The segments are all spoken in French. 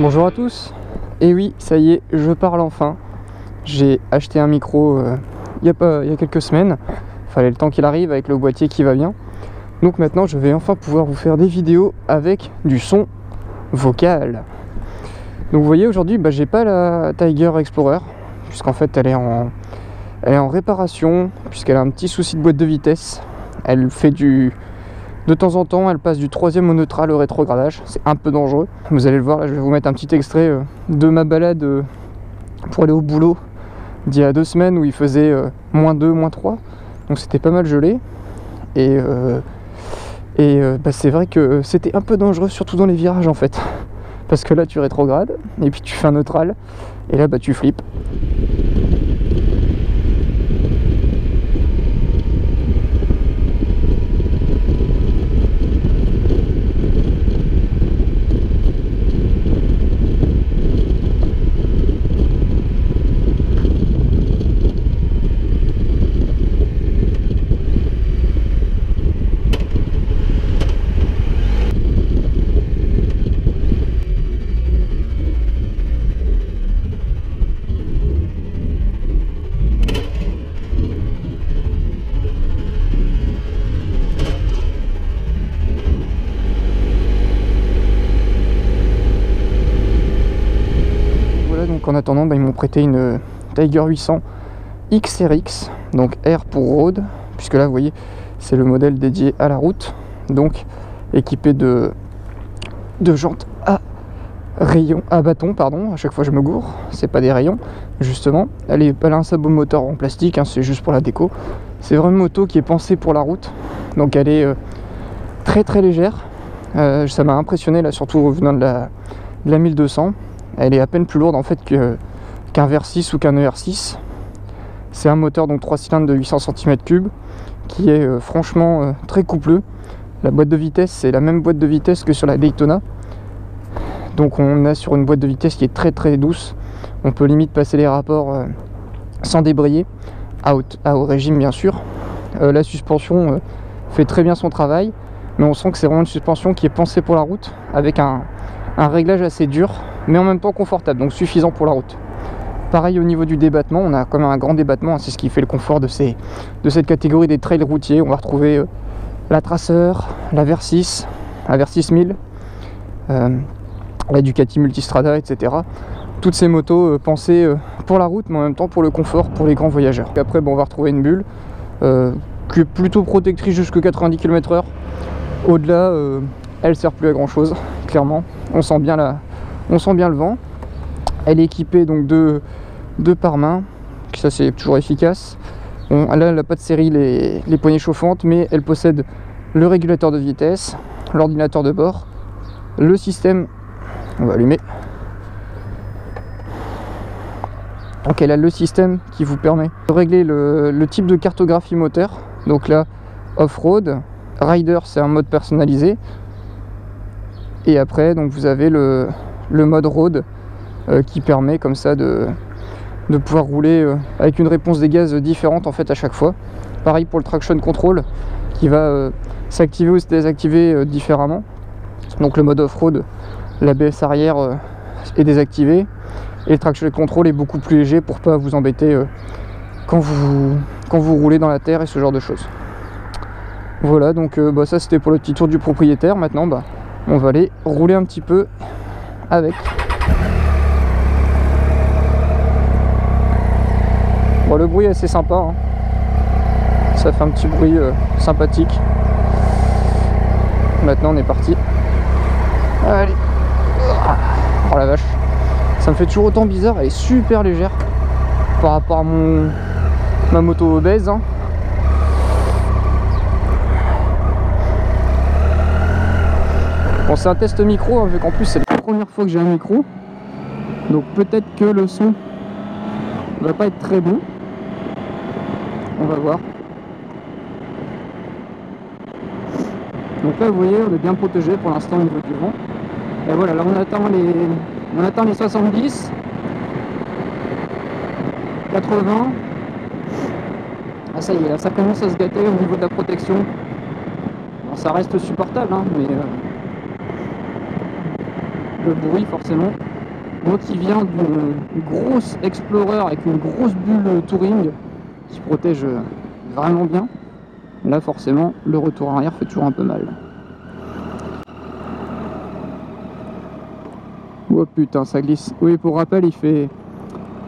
Bonjour à tous. Et oui, ça y est, je parle enfin. J'ai acheté un micro euh, il y, a quelques semaines. Fallait le temps qu'il arrive avec le boîtier qui va bien. Donc maintenant, je vais enfin pouvoir vous faire des vidéos avec du son vocal. Donc vous voyez, aujourd'hui, bah, j'ai pas la Tiger Explorer, puisqu'en fait, elle est en, elle est en réparation, puisqu'elle a un petit souci de boîte de vitesse. Elle fait du, de temps en temps, elle passe du troisième au neutral au rétrogradage. C'est un peu dangereux. Vous allez le voir, là, je vais vous mettre un petit extrait euh, de ma balade euh, pour aller au boulot d'il y a deux semaines où il faisait euh, moins 2, moins 3. Donc c'était pas mal gelé. Et, bah, c'est vrai que c'était un peu dangereux, surtout dans les virages en fait. Parce que là, tu rétrogrades et puis tu fais un neutral. Et là, bah, tu flippes. Attendant, bah, ils m'ont prêté une euh, Tiger 800 XRX, donc R pour road, puisque là, vous voyez, c'est le modèle dédié à la route, donc équipé de, de jantes à rayons, à bâton, pardon, à chaque fois je me gourre, c'est pas des rayons, justement. Elle, est, elle a un sabot moteur en plastique, hein, c'est juste pour la déco. C'est vraiment une moto qui est pensée pour la route, donc elle est euh, très très légère. Euh, ça m'a impressionné là, surtout venant de la, de la 1200 elle est à peine plus lourde en fait qu'un VR6 ou qu'un ER6. C'est un moteur donc 3 cylindres de 800 cm3 qui est euh, franchement euh, très coupleux. La boîte de vitesse c'est la même boîte de vitesse que sur la Daytona. Donc on est sur une boîte de vitesse qui est très très douce. On peut limite passer les rapports euh, sans débrayer, à haut, régime bien sûr. la suspension fait très bien son travail, mais on sent que c'est vraiment une suspension qui est pensée pour la route avec un réglage assez dur mais en même temps confortable, donc suffisant pour la route. Pareil au niveau du débattement, on a quand même un grand débattement, c'est ce qui fait le confort de, ces, de cette catégorie des trails routiers. On va retrouver euh, la Tracer, la Versys, la Versys 1000, euh, la Ducati Multistrada, etc. Toutes ces motos euh, pensées pour la route, mais en même temps pour le confort, pour les grands voyageurs. après, bon, on va retrouver une bulle qui est plutôt protectrice jusqu'à 90 km/h. Au-delà, elle sert plus à grand chose, clairement. On sent bien la, on sent bien le vent. Elle est équipée donc de, de pare-main, ça c'est toujours efficace. Là, elle n'a pas de série les, poignées chauffantes, mais elle possède le régulateur de vitesse, l'ordinateur de bord, le système. On va allumer. Donc elle a le système qui vous permet de régler le, le type de cartographie moteur. Donc là, off-road, rider c'est un mode personnalisé. Et après, donc vous avez le, le mode road euh, qui permet comme ça de, pouvoir rouler euh, avec une réponse des gaz différente en fait à chaque fois. Pareil pour le traction control qui va euh, s'activer ou se désactiver différemment. Donc le mode off-road, l'ABS arrière est désactivé et le traction control est beaucoup plus léger pour pas vous embêter quand, vous, quand vous roulez dans la terre et ce genre de choses. Voilà donc bah, ça c'était pour le petit tour du propriétaire. Maintenant bah, on va aller rouler un petit peu avec. Bon, le bruit assez sympa. Hein. Ça fait un petit bruit euh, sympathique. Maintenant, on est parti. Allez. Oh la vache. Ça me fait toujours autant bizarre. Elle est super légère par rapport à mon ma moto obèse. Hein. Bon, c'est un test micro, hein, vu qu'en plus c'est première fois que j'ai un micro. Donc peut-être que le son va pas être très bon. On va voir. Donc là vous voyez on est bien protégé pour l'instant au niveau du vent. Et voilà, là on attend les. On attend les 70. 80. Ah ça y est, là ça commence à se gâter au niveau de la protection. ça reste supportable hein, mais. Euh, le bruit forcément. Moi qui viens d'une grosse Explorer avec une grosse bulle Touring qui protège vraiment bien, là forcément le retour arrière fait toujours un peu mal. Oh putain, ça glisse. Oui, pour rappel, il fait,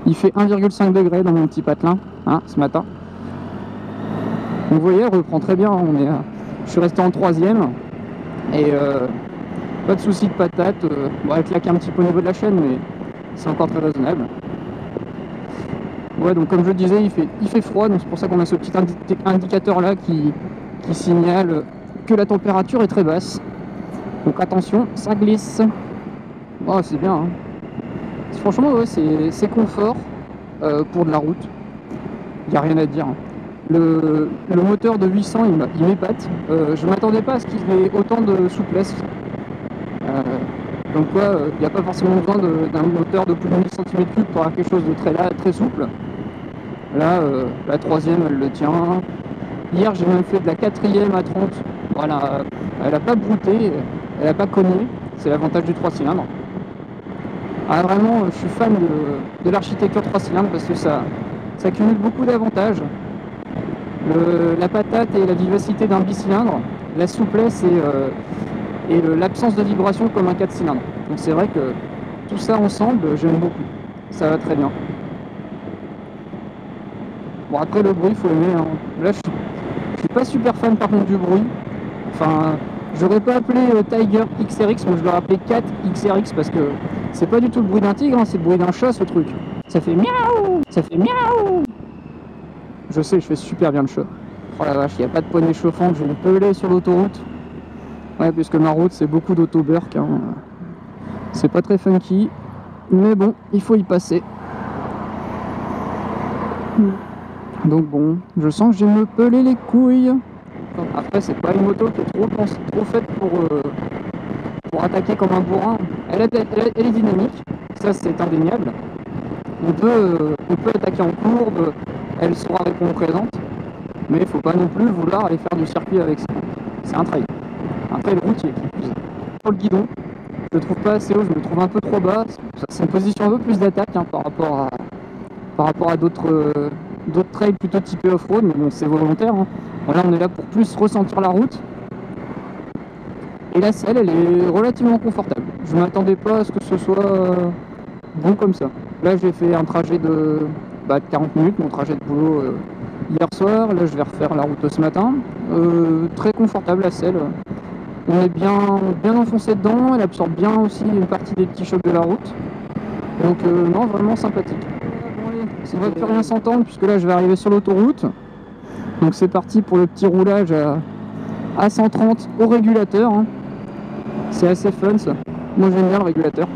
il fait 1,5 degré dans mon petit patelin hein, ce matin. vous voyez, reprend très bien. On est, je suis resté en troisième et euh, pas de souci de patate. Euh, bon, elle claque un petit peu au niveau de la chaîne, mais c'est encore très raisonnable. Ouais, donc comme je disais, il fait, il fait froid, donc c'est pour ça qu'on a ce petit indicateur là qui, qui signale que la température est très basse. Donc attention, ça glisse. Oh, c'est bien. Hein. Franchement, ouais, c'est confort euh, pour de la route. Il n'y a rien à dire. Le, moteur de 800, il m'épate. Euh, je ne m'attendais pas à ce qu'il ait autant de souplesse. Euh, donc quoi, il n'y a pas forcément besoin d'un moteur de plus de 1000 cm3 pour avoir quelque chose de très, très souple. Là, la troisième, elle le tient. Hier, j'ai même fait de la quatrième à 30. Voilà, elle n'a pas brouté, elle n'a pas cogné. C'est l'avantage du 3 cylindres. Ah, vraiment, je suis fan de, l'architecture 3 cylindres parce que ça, cumule beaucoup d'avantages. La patate et la vivacité d'un bicylindre, la souplesse et, euh, l'absence de vibration comme un 4 cylindres. Donc c'est vrai que tout ça ensemble, j'aime beaucoup. Ça va très bien. Bon après le bruit, faut aimer. Hein. Là je suis, suis pas super fan par contre du bruit. Enfin, j'aurais pas appelé euh, Tiger XRX, mais je l'aurais appelé 4 XRX parce que c'est pas du tout le bruit d'un tigre, hein, c'est le bruit d'un chat ce truc. Ça fait miaou Ça fait miaou Je sais, je fais super bien le chat. Oh la vache, il n'y a pas de poignée chauffante, je vais me peler sur l'autoroute. Ouais, puisque ma route c'est beaucoup d'autoburk. Hein. C'est pas très funky. Mais bon, il faut y passer. Donc bon, je sens que j'ai me peler les couilles. Après, c'est pas une moto qui est trop, trop faite pour, euh, pour attaquer comme un bourrin. Elle est, dynamique, ça c'est indéniable. On peut, euh, on peut attaquer en courbe, elle sera répondre présente, mais il faut pas non plus vouloir aller faire du circuit avec ça. C'est un trail. Trail routier Pour le guidon, je le trouve pas assez haut, je me trouve un peu trop bas. C'est une position un peu plus d'attaque hein, par rapport à, à d'autres euh, d'autres trails plutôt typés off-road, mais bon c'est volontaire. Hein. Là on est là pour plus ressentir la route et la selle, elle est relativement confortable. Je ne m'attendais pas à ce que ce soit euh, bon comme ça. Là, j'ai fait un trajet de, 40 bah, minutes, mon trajet de boulot euh, hier soir. Là, je vais refaire la route ce matin. Très confortable la selle. On est bien, bien enfoncé dedans. Elle absorbe bien aussi une partie des petits chocs de la route. Donc, non, vraiment sympathique. Ça ne va plus rien s'entendre puisque là, je vais arriver sur l'autoroute. Donc, c'est parti pour le petit roulage à, 130 au régulateur. Hein. C'est assez fun ça. Moi j'aime bien le régulateur.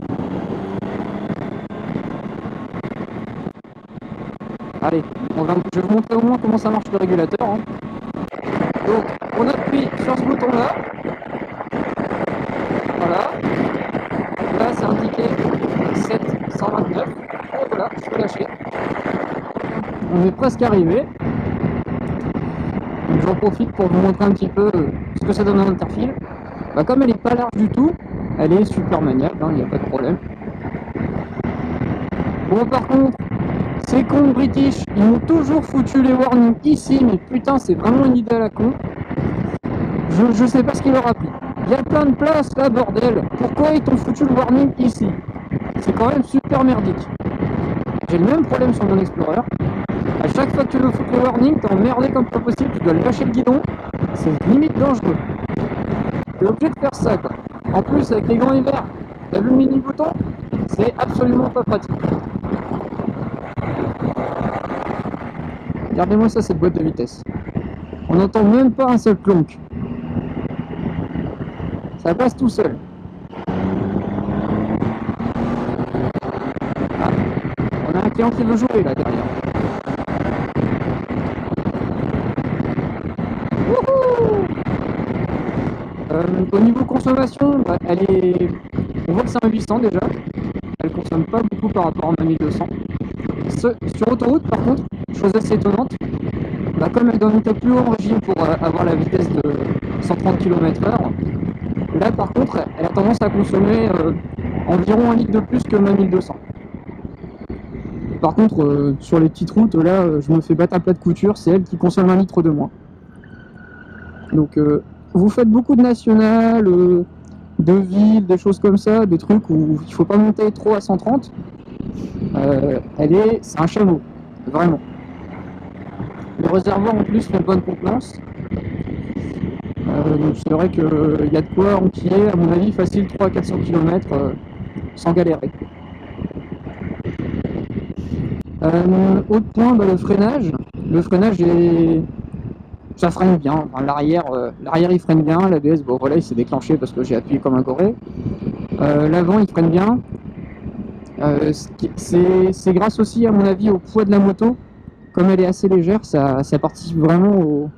Allez, on va, je vais vous montrer au moins comment ça marche le régulateur. Hein. Donc on appuie sur ce bouton là. Voilà. Là c'est indiqué 729. Et voilà, je peux lâcher. On est presque arrivé. J'en profite pour vous montrer un petit peu ce que ça donne en interfile. Bah, comme elle n'est pas large du tout, elle est super maniable, il hein, n'y a pas de problème. Bon par contre, ces cons british, ils m'ont toujours foutu les warnings ici, mais putain c'est vraiment une idée à la con. Je, je sais pas ce qu'il leur a pris. Il y a plein de places là, bordel. Pourquoi ils t'ont foutu le warning ici? C'est quand même super merdique. J'ai le même problème sur mon Explorer. À chaque fois que tu veux foutre le warning, t'es emmerdé comme pas possible, tu dois lâcher le guidon. C'est limite dangereux. T'es obligé de faire ça quoi. En plus avec les grands hivers, t'as vu le mini bouton? C'est absolument pas pratique. Regardez-moi ça cette boîte de vitesse. On n'entend même pas un seul clonk. Ça passe tout seul. Ah, on a un client qui veut jouer là derrière. Euh, au niveau consommation, bah, elle est... on voit que c'est un 800 déjà. Elle consomme pas beaucoup par rapport à ma 1200. sur autoroute, par contre, chose assez étonnante, bah, comme elle doit monter plus haut en régime pour euh, avoir la vitesse de 130 km/h, là par contre, elle a tendance à consommer euh, environ un litre de plus que ma 1200. Par contre, euh, sur les petites routes, là, euh, je me fais battre à plat de couture, c'est elle qui consomme un litre de moins. Donc, vous faites beaucoup de nationales, de villes, des choses comme ça, des trucs où il faut pas monter trop à 130. elle est, c'est un chameau, vraiment. Le réservoir en plus fait bonne contenance. C'est vrai qu'il y a de quoi enquiller, à mon avis, facile 3 à 400 km sans galérer. Euh, autre point, bah, le freinage. Le freinage est... Ça freine bien. l'arrière, euh, il freine bien. L'ABS, bon voilà, il s'est déclenché parce que j'ai appuyé comme un goré. Euh, l'avant il freine bien. c'est, grâce aussi à mon avis au poids de la moto. Comme elle est assez légère, ça, participe vraiment au,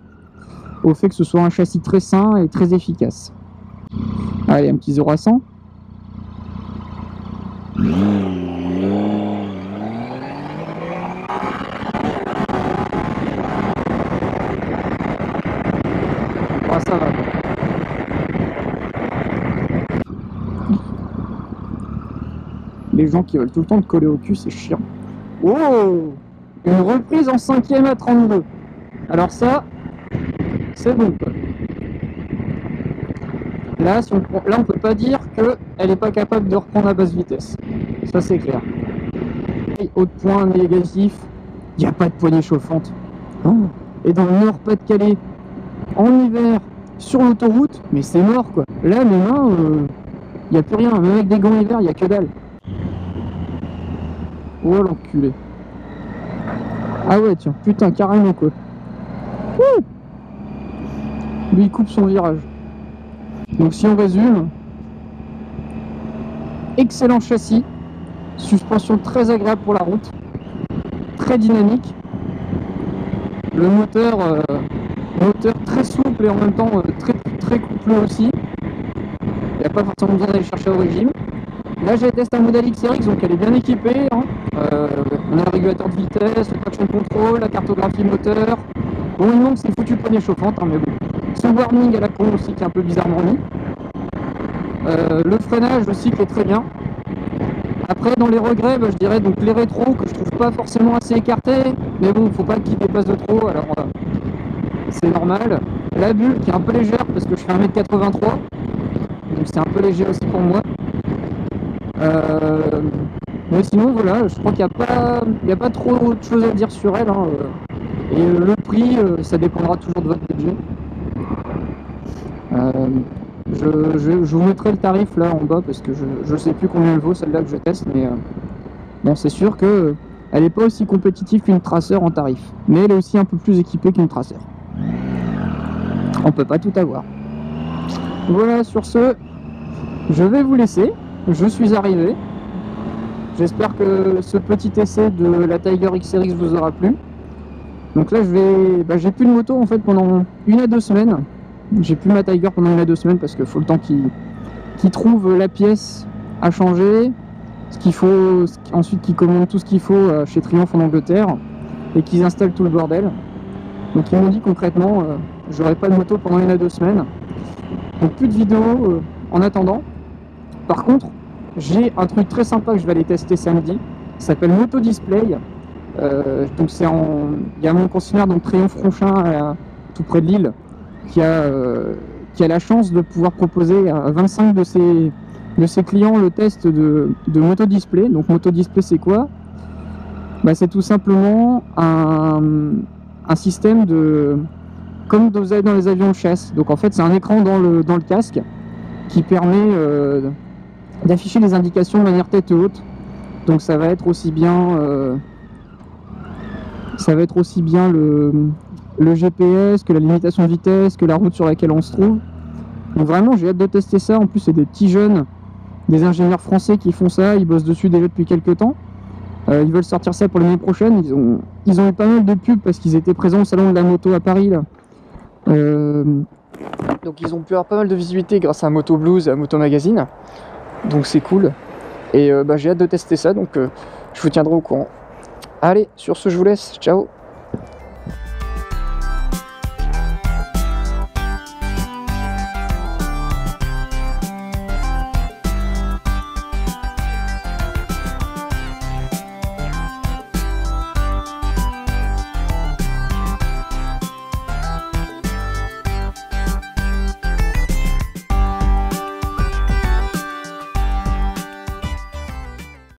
au fait que ce soit un châssis très sain et très efficace. Allez, un petit 0 à 100. Les gens qui veulent tout le temps te coller au cul, c'est chiant. Oh Une reprise en 5ème à 32. Alors ça, bon. Là, si on, là, on peut pas dire qu'elle n'est pas capable de reprendre à basse vitesse. Ça, c'est clair. Et autre point négatif, il n'y a pas de poignée chauffante. Et dans le Nord-Pas-de-Calais, en hiver, sur l'autoroute, mais c'est mort quoi. Là, mes mains, il euh, n'y a plus rien. Même avec des gants hiver, il n'y a que dalle. Oh l'enculé. Ah ouais, tiens, putain, carrément quoi. Lui, coupe son virage. Donc si on résume, excellent châssis, suspension très agréable pour la route, très dynamique, le moteur euh, moteur très souple et en même temps euh, très, très couplé aussi. Il n'y a pas forcément besoin d'aller chercher au régime. Là j'ai testé un modèle XRX donc elle est bien équipée. Hein. Euh, on a le régulateur de vitesse, le traction control, la cartographie moteur. Bon il manque hein, mais bon. Son warning à la con aussi qui est un peu bizarrement mis. Euh, le freinage aussi qui est très bien. Après, dans les regrets, bah, je dirais donc les rétros que je trouve pas forcément assez écartés, mais bon, faut pas qu'ils dépassent de trop. Alors, c'est normal. La bulle qui est un peu légère parce que je fais 1m83, donc c'est un peu léger aussi pour moi. Euh, mais sinon voilà, je crois qu'il n'y a, pas, a pas trop de choses à dire sur elle. Hein. Et le prix, euh, ça dépendra toujours de votre budget. Euh, je, vous mettrai le tarif là en bas parce que je ne sais plus combien elle vaut celle-là que je teste, mais bon c'est sûr que elle n'est pas aussi compétitive qu'une traceur en tarif, mais elle est aussi un peu plus équipée qu'une traceur. On peut pas tout avoir. Voilà, sur ce, je vais vous laisser. Je suis arrivé. J'espère que ce petit essai de la Tiger XRX vous aura plu. Donc là, je vais, bah, j'ai plus de moto en fait pendant une à deux semaines. J'ai plus ma Tiger pendant une à deux semaines parce qu'il faut le temps qu'il trouve la pièce à changer, ce qu'il faut, ensuite qu'ils commandent tout ce qu'il faut euh, chez Triomphe en Angleterre et qu'ils installent tout le bordel. Donc ils m'ont dit concrètement, euh, j'aurai pas de moto pendant une à deux semaines. Donc plus de vidéos euh, en attendant. Par contre, j'ai un truc très sympa que je vais aller tester samedi. Ça s'appelle Moto Display. Euh, donc c'est en, il y a mon concessionnaire donc Triomphe Ronchin tout près de Lille qui a qui a la chance de pouvoir proposer à 25 de ses de clients le test de, de. Donc Moto Display c'est quoi? Bah, c'est tout simplement un, un système de comme vous dans les avions de chasse. Donc en fait c'est un écran dans le, dans le casque qui permet euh, d'afficher les indications de manière tête haute. Donc ça va être aussi bien euh, ça va être aussi bien le, le, GPS que la limitation de vitesse, que la route sur laquelle on se trouve. Donc vraiment j'ai hâte de tester ça. En plus c'est des petits jeunes, des ingénieurs français qui font ça, ils bossent dessus déjà depuis quelques temps. Euh, ils veulent sortir ça pour l'année prochaine. Ils ont, ils ont eu pas mal de pubs parce qu'ils étaient présents au salon de la moto à Paris. Là. Euh, donc ils ont pu avoir pas mal de visibilité grâce à Moto Blues et à Moto Magazine. Donc c'est cool. Et euh, bah, j'ai hâte de tester ça, donc je vous tiendrai au courant. Allez, sur ce je vous laisse. Ciao